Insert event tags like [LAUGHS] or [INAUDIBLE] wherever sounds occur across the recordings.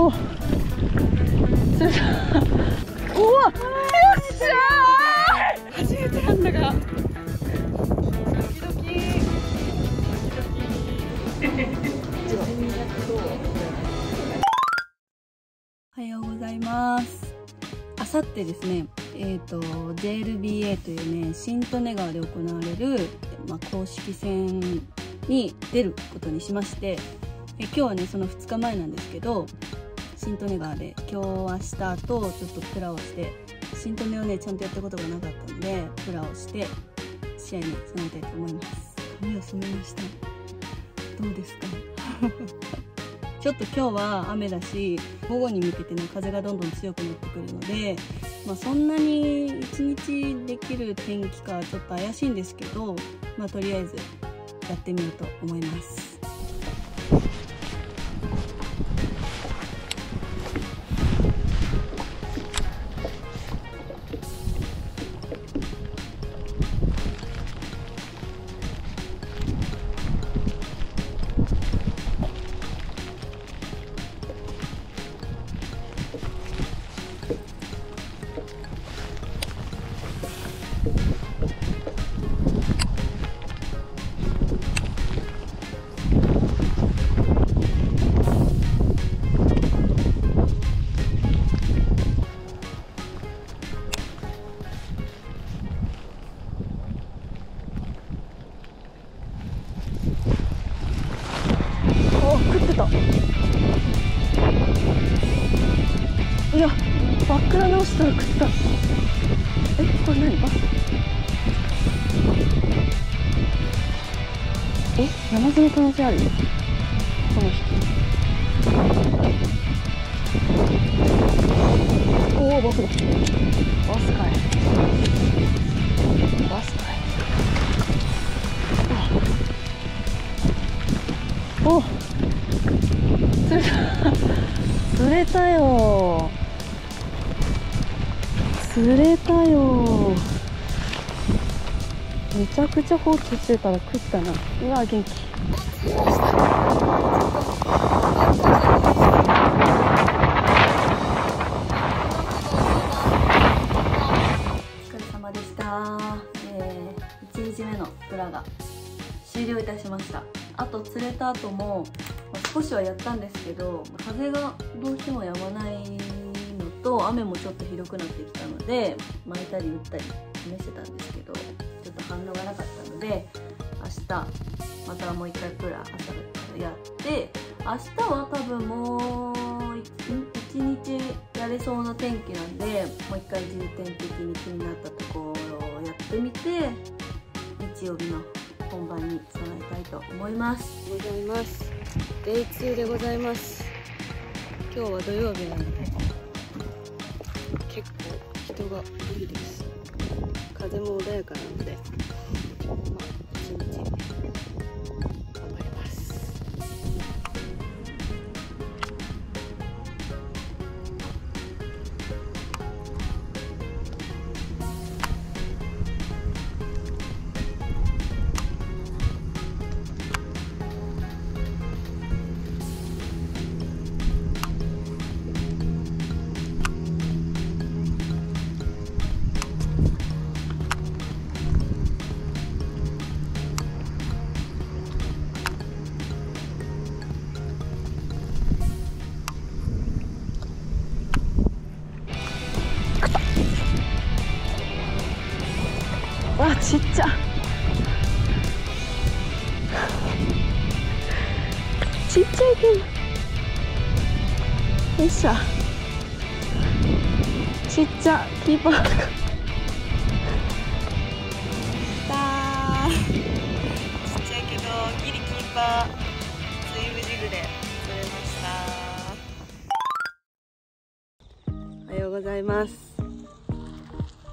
お。釣れたおおよっしゃー。初めてなんだが。ドキドキ。おはようございます。あさってですね。え、ー、と JLBA というね新利根川で行われる、まあ、公式戦に出ることにしましてえ今日はねその2日前なんですけど新利根川で今日明日とちょっとプラをして新利根をねちゃんとやったことがなかったのでプラをして試合に備えたいと思います。髪を染めました。どうですか？[LAUGHS] ちょっと今日は雨だし午後に向けてね風がどんどん強くなってくるので、まあ、そんなに一日できる天気かちょっと怪しいんですけど、まあ、とりあえずやってみようと思います。バックラ直したら食った。えこれ何？バスえナマズの可能性あるこの人。おおバスだ。バスかい。バスかい。お。釣れ [LAUGHS] た釣れたよ。釣れたよ。めちゃくちゃ放置してたら食ったな。うわ元気。お疲れ様でした、えー、1日目のプラが終了いたしました。あと釣れた後も、まあ、少しはやったんですけど風がどうしてもやまないと雨もちょっとひどくなってきたので巻いたり打ったり試してたんですけどちょっと反応がなかったので明日またもう一回プラ朝やって明日は多分もう1日やれそうな天気なんでもう一回重点的に気になったところをやってみて日曜日の本番に備えたいと思います。ございます。デイ2でございます。今日は土曜日なので。人がいるです。風も穏やかなので。まあちっちゃいけどよっしゃちっちゃキーパーだちっちゃいけどギリキーパー。スイムジグで釣れました。おはようございます、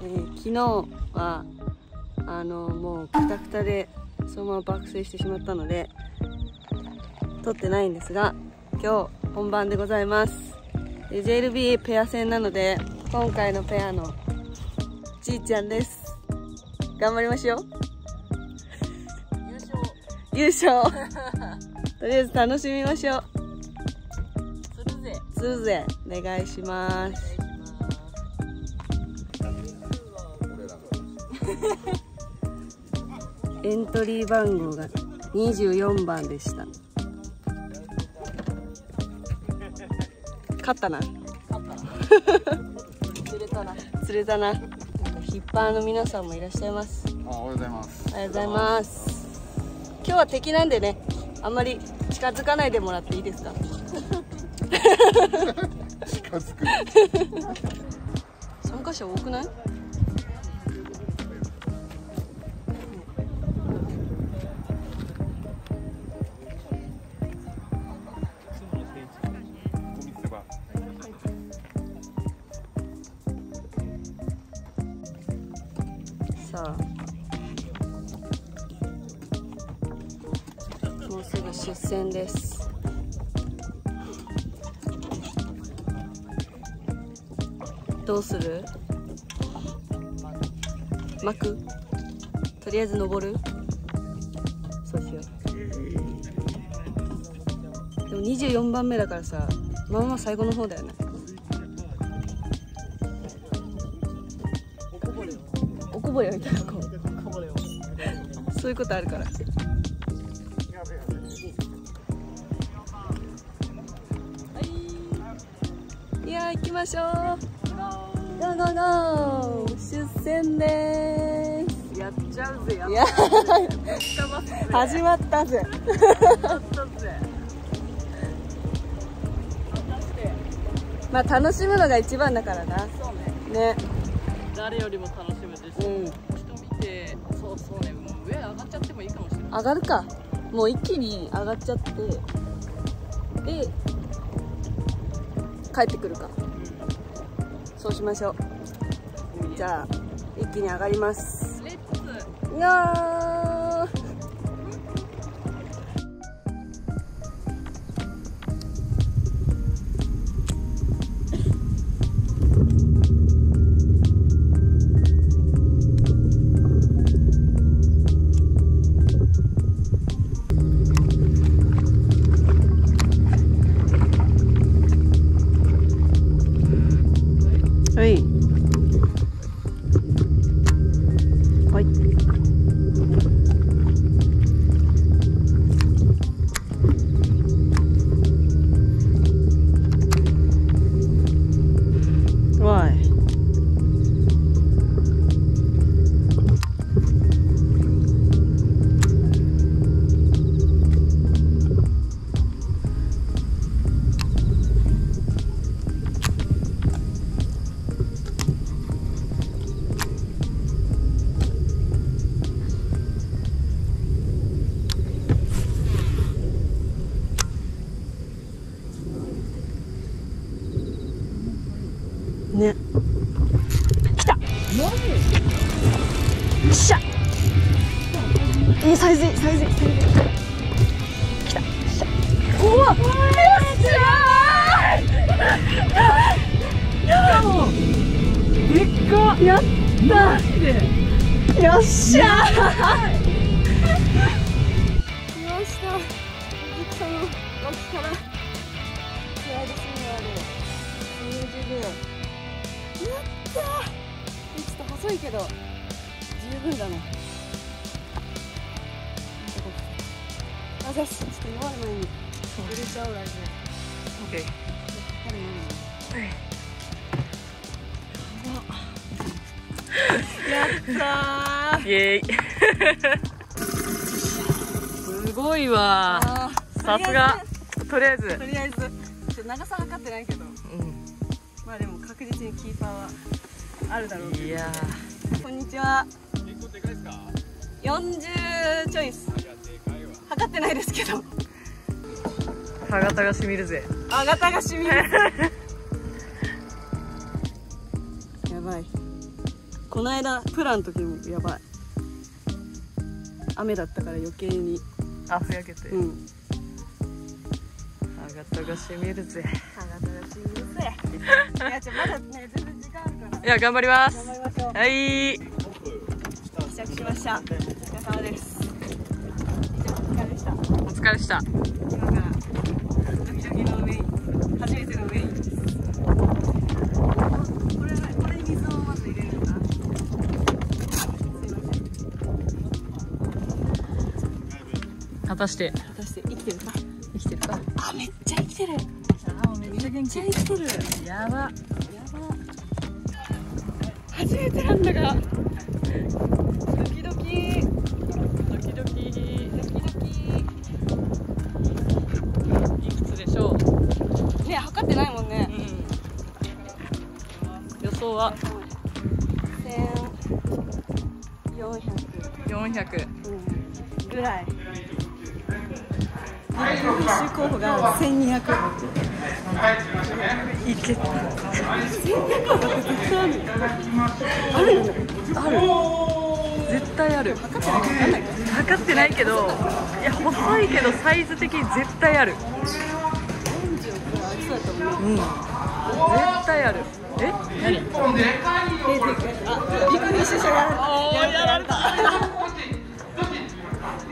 えー、昨日はあのもうくたくたでそのまま爆睡してしまったので撮ってないんですが今日本番でございます。JLB ペア戦なので今回のペアのちーちゃんです。頑張りましょう。優勝。優勝。[LAUGHS] とりあえず楽しみましょう。釣るぜ。釣するぜ。お願いします。[LAUGHS] エントリー番号が24番でした勝ったな。釣れたな。釣れたな。ヒッパーの皆さんもいらっしゃいます。あおはようございます。おはようございます。今日は敵なんでねあんまり近づかないでもらっていいですか？[LAUGHS] 近づく。参加者多くない？どうする？巻く？とりあえず登る？そうしよう。でも24番目だからさまあまあ最後の方だよね。おこぼれみたいなこう。そういうことあるから。いやー行きましょう。ー出船でー。すやっちゃうぜやっちゃますぜ。始まったぜ。[LAUGHS] まあ楽しむのが一番だからな。そうね。ね。誰よりも楽しむでしょ。うん。人見てそうそうね。もう上上がっちゃってもいいかもしれない。上がるか。もう一気に上がっちゃって。で帰ってくるか。そうしましょう。じゃあ。一気に上がります。い。やっしゃ。いいサイズいいサイズいいサイズいい。来たよっしゃ。うわよっ。しゃーでっかやった。よっしゃー来ました水草の脇からスライドするのあるミュー。ジグやったーちょっと細いけど。分だねあざっすちょっと弱る前に。入れちゃおうライブ。オッケー。やったー。イエー。イすごいわ。さすが。とりあえず。とりあえず。ちょ長さ測ってないけど。うまあでも確実にキーパーはあるだろういやこんにちは40ちょいっす。測ってないですけど。ー歯型がしみるぜ。あがたがしみる。やばい。この間プラの時もやばい。雨だったから余計に。あふやけて。うん。歯型がしみるぜ。あがたがしみるぜ。いやまだね全然時間あるから。いや頑張ります。頑張りましょう。はい。試着しました疲れした。から、まず入。果たして。果たして生きてるか？生きてるか。あめっちゃ生きてる。あめっちゃ元気。めっちゃ生きてる。やば。やば。初めてなんだが。は。1400 400ぐらい。優秀候補が1200いけ。たある？よねある。絶対ある。測ってない。けど。いや細いけどサイズ的に絶対ある。うん。絶対あるえ？何あ、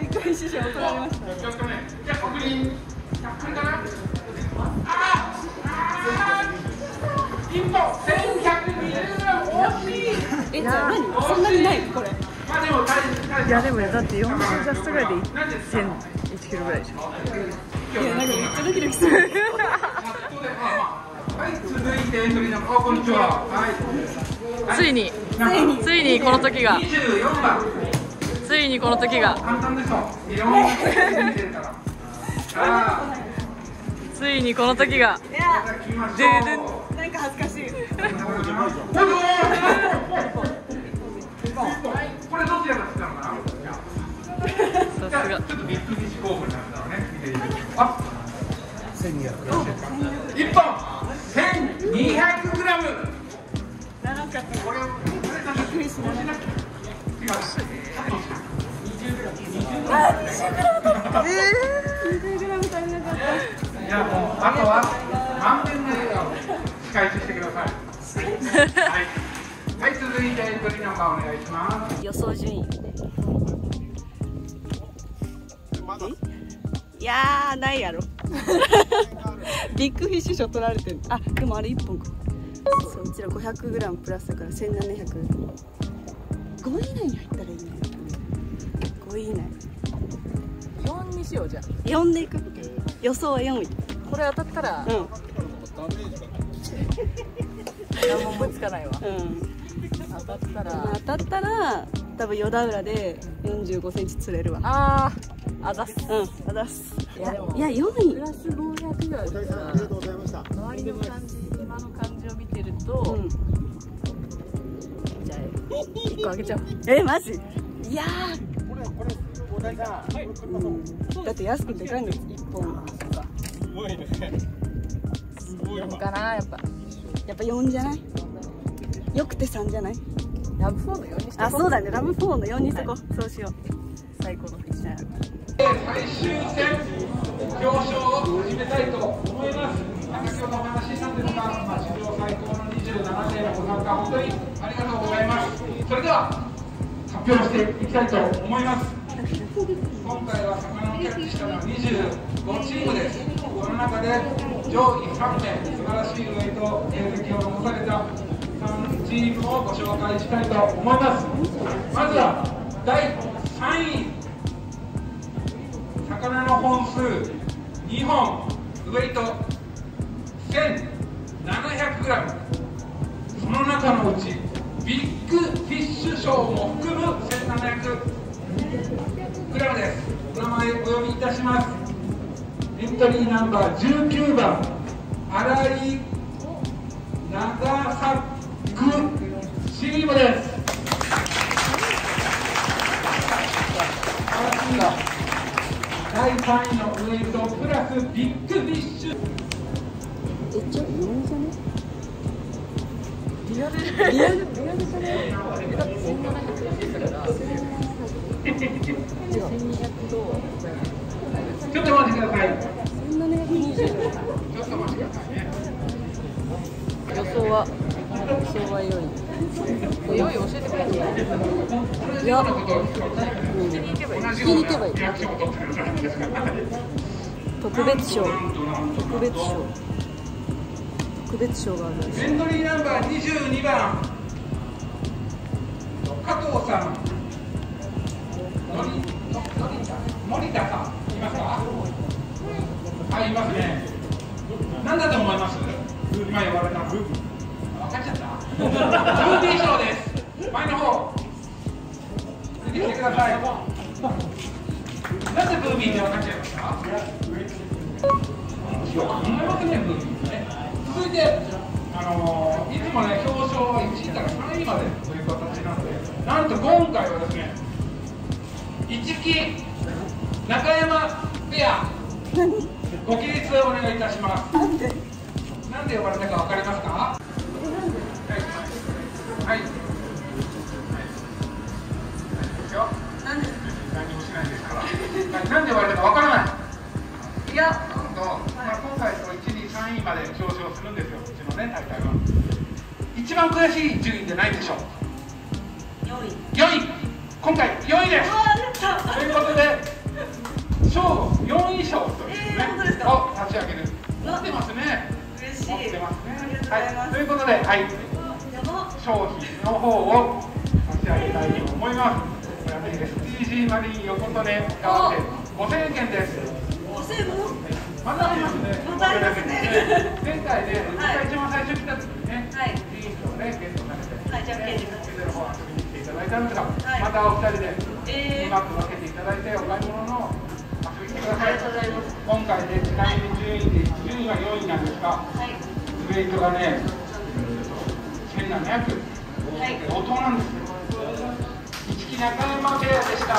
びっくり師匠や、何そんなにないやでもだって40ジャストぐらいで1.1キロぐらいでしょいや、なんかめっちゃドキドキする続いてエントリーのこんにちは。はい。ついについにこの時が24番。ついにこの時がついにこの時がいや、なんか恥ずかしいこれどちらがかな。さすがちょっとビッグフィッシュ候補になったのね。見ていただいてあ、一本1200グラム。長かったこれをこれちゃんとびっくりしながら違う。あ、20グラム取った20グラム足りなかったじゃあもうあとは満点の笑顔で仕返ししてください。はい。はい、続いてエントリーナンバーお願いします。予想順位いやーないやろ [LAUGHS] ビッグフィッシュ賞取られてるあでもあれ1本か。そううちら 500g プラスだから1700 5位以内に入ったらいいね。5位以内。4にしようじゃあ。4でいく？予想は4位。これ当たったらうん。何も思いつかないわ。うん。当たったら当たったら多分与田浦で4 5センチ釣れるわ。あー。あざっす。うん。あざっす。いやでも。いや4位。プラス500ぐらいでさ周りの感じ今の感じを見てると、うん。じゃあ1個あげちゃおう。えマジ？いやー。だ。って安くてかいの1本。4かなやっぱ。やっぱ4じゃない？よくて3じゃない？ラブフォーの4にしてあそうだねラブ4の4にしとこうそうしよう最高のフィッシュ最終戦表彰を始めたいと思います。先ほどお話ししたんですが、まあ、史上最高の27名のご参加、本当にありがとうございます。それでは発表していきたいと思います。今回は魚をキャッチしたのは25チームです。その中で上位3名、素晴らしいウェイト成績を残された3チームをご紹介したいと思います。まずは第3位。魚の本数2本ウェイト 1700g その中のうちビッグフィッシュ賞も含む 1700g ですお名前お呼びいたしますエントリーナンバー19番新井長作第3位のウェイトプラスビッグフィッシュえちょじゃねリアルリアルリアルじゃねだって1700って言ったから1200とちょっと待ってください？1720ちょっと待ってください？ね予想は予想は4位4位教えてくれるい？や同じようなリアクションを取ってください特別賞特別賞特別賞があるエントリーナンバー22番加藤さん。のりののりた森田さん。いますかはいいますね何だと思います今言われた分かっちゃったブービー賞です前の方出てくださいなぜブービーって分かっちゃいますか？いや考えますねブービーね続いてあのーいつもね表彰は1位から3位まで？という形なので。なんと今回はですね一木中山ペア [LAUGHS] ご起立をお願いいたします。なんで呼ばれたかわかりますか？なんで呼ばれたかわからない。いやなんと、まあ、今回その1、2、3位まで表彰するんですよ。うちのね大会は。一番悔しい順位でないでしょう。4位。4位。今回4位です。ということで賞4位賞というね、を差し上げる。持ってますね。嬉しい。はい、ということではい。商品の方を差し上げたいと思います。これはね SDG マリン横とね合わせ5000円券です5000円まだありますね。まだありますね前回ね、はい一番最初来た時にね、はいジーンズをね、ゲットされて、はいじゃあねケーキ店の方遊びに来ていただいたんですが、はいまたお二人でうまく分けていただいて、お買い物の遊びに来てください。ありがとうござい今回ね、ちなみに順位で、順位が4位なんですが、はいスウェイトがね、1700、はい相当なんですよ。一木中山ペアでした。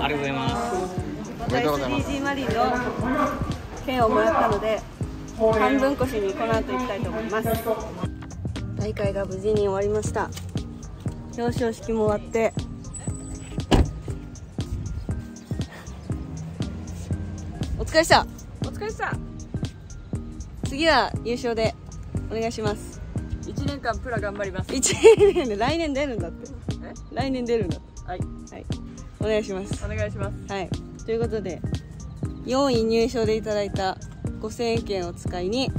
ありがとうございます。SDG マリンの券をもらったので半分越しにこの後行きたいと思います大会が無事に終わりました表彰式も終わって。お疲れでした。お疲れした。次は優勝でお願いします。1年間プラ頑張ります。1年で来年出るんだって。え？来年出るんだって。はい。はい。お願いします。お願いします。はい。ということで4位入賞でいただいた5000円券を使いに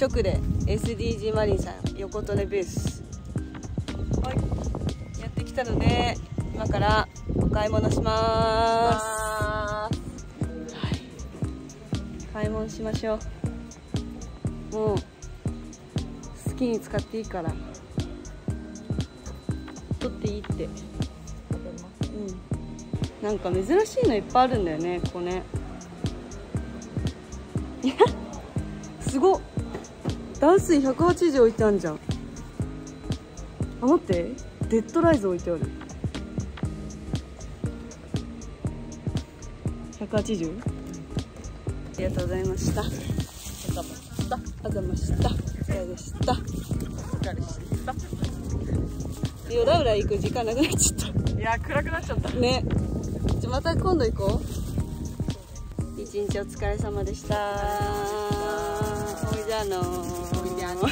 直で SDG マリンさん横トレベースはいやってきたので今からお買い物します。買い物しましょう。もう好きに使っていいから。取っていいって。うん。なんか珍しいのいっぱいあるんだよねここね。いやすごっ。断水180置いてあるじゃん。あ待ってデッドライズ置いてある。180? ありがとうございました。ありがとうございました。お疲れでした。お疲れしたうらうら行く時間なくなっちゃった。いや暗くなっちゃった。ね。じゃあまた今度行こう。一日お疲れ様でした。おいじゃあのー。おいじゃあの